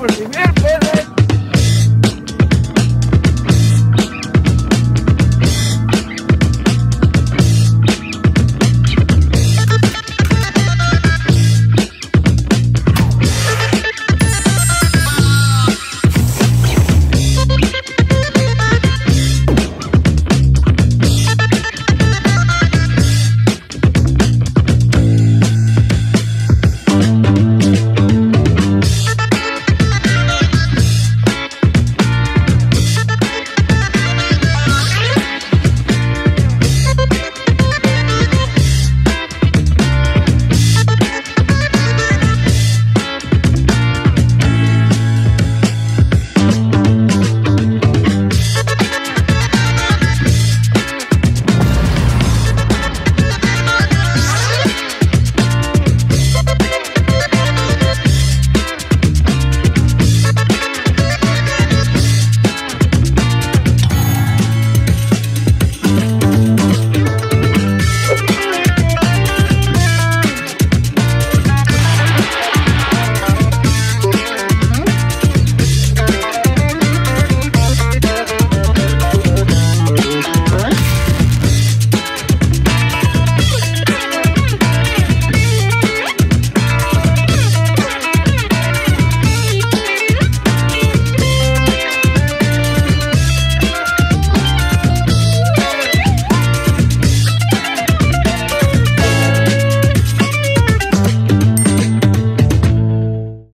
por primeiro